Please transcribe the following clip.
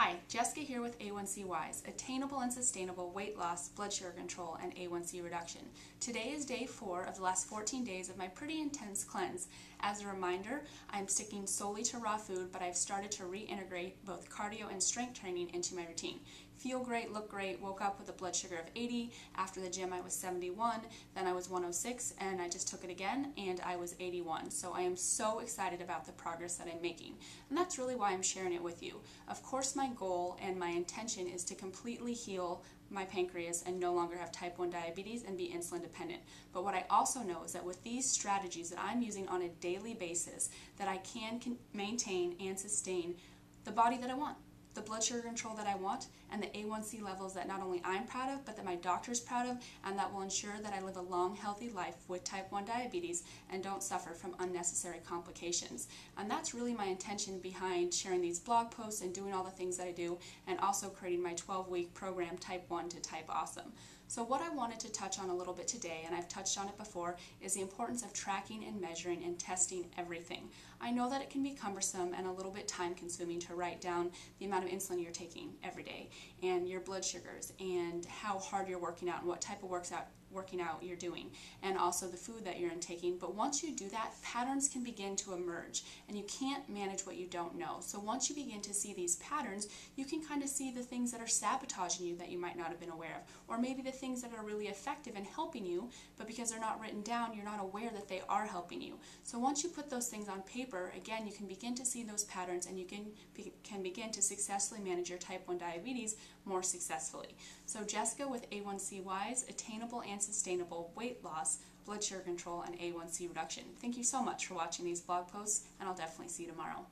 Hi, Jessica here with A1C Wise, attainable and sustainable weight loss, blood sugar control, and A1C reduction. Today is day four of the last 14 days of my pretty intense cleanse. As a reminder, I'm sticking solely to raw food, but I've started to reintegrate both cardio and strength training into my routine. Feel great, look great, woke up with a blood sugar of 80. After the gym, I was 71, then I was 106, and I just took it again, and I was 81. So I am so excited about the progress that I'm making. And that's really why I'm sharing it with you. Of course, my goal and my intention is to completely heal my pancreas and no longer have type 1 diabetes and be insulin dependent. But what I also know is that with these strategies that I'm using on a daily basis that I can maintain and sustain the body that I want the blood sugar control that I want, and the A1C levels that not only I'm proud of, but that my doctor's proud of, and that will ensure that I live a long, healthy life with type 1 diabetes and don't suffer from unnecessary complications. And that's really my intention behind sharing these blog posts and doing all the things that I do, and also creating my 12-week program Type 1 to Type Awesome. So what I wanted to touch on a little bit today, and I've touched on it before, is the importance of tracking and measuring and testing everything. I know that it can be cumbersome and a little bit time consuming to write down the amount of insulin you're taking every day and your blood sugars and how hard you're working out and what type of works out working out you're doing and also the food that you're intaking. But once you do that, patterns can begin to emerge and you can't manage what you don't know. So once you begin to see these patterns, you can kind of see the things that are sabotaging you that you might not have been aware of, or maybe the things that are really effective in helping you, but because they're not written down, you're not aware that they are helping you. So once you put those things on paper, again, you can begin to see those patterns and you can, be, can begin to successfully manage your type 1 diabetes more successfully. So Jessica with A1C Wise, attainable and sustainable weight loss, blood sugar control, and A1C reduction. Thank you so much for watching these blog posts, and I'll definitely see you tomorrow.